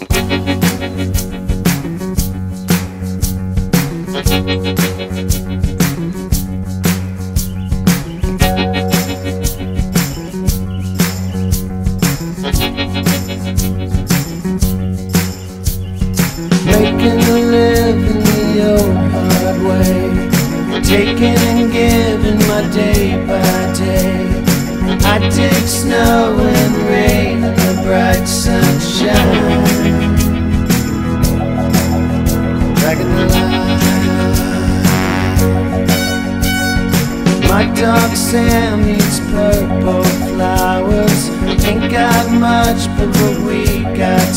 Making a living the old hard way. Taking and giving my day by day. I dig snow and rain and the bright sunshine My dog Sam eats purple flowers. Ain't got much but what we got